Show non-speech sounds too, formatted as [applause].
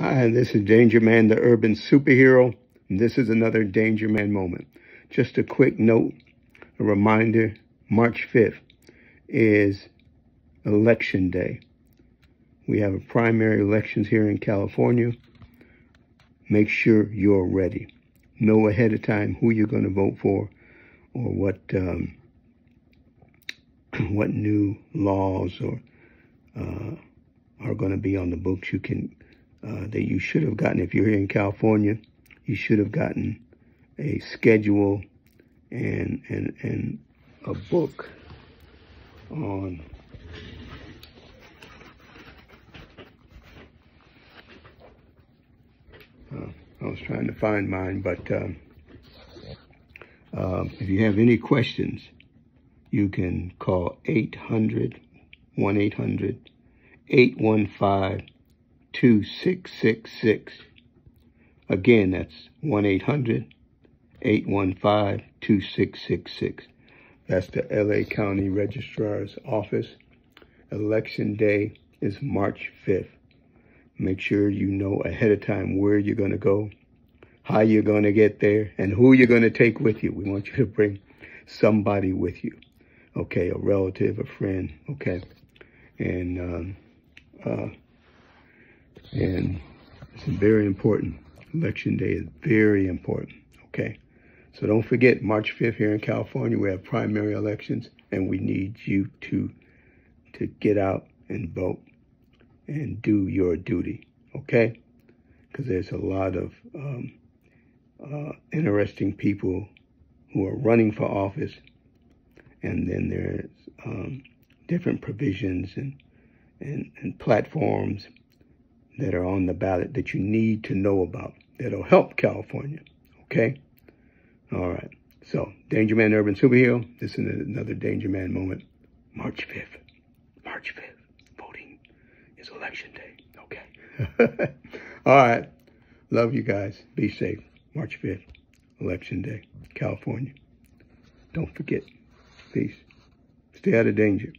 Hi, this is Danger Man, the urban superhero. And this is another Danger Man moment. Just a quick note, a reminder, March 5th is election day. We have a primary elections here in California. Make sure you're ready. Know ahead of time who you're going to vote for or what um, [clears throat] what new laws or uh, are going to be on the books you can uh, that you should have gotten if you're here in California. You should have gotten a schedule and and and a book on uh, I was trying to find mine, but um, uh, if you have any questions, you can call 800 1 800 815 2666. Again, that's 1 800 815 2666. That's the LA County Registrar's Office. Election day is March 5th. Make sure you know ahead of time where you're going to go, how you're going to get there, and who you're going to take with you. We want you to bring somebody with you. Okay, a relative, a friend. Okay. And, um, uh, and it's very important. Election day is very important. Okay. So don't forget, March 5th here in California, we have primary elections, and we need you to to get out and vote and do your duty. Okay? Because there's a lot of um, uh, interesting people who are running for office, and then there's um, different provisions and, and and platforms that are on the ballot that you need to know about that'll help California. Okay? All right. So, Danger Man Urban Superhero. This is another Danger Man moment. March 5th. March 5th. Voting is election day. Okay. [laughs] All right. Love you guys. Be safe. March 5th. Election day. California. Don't forget. Peace. Stay out of danger.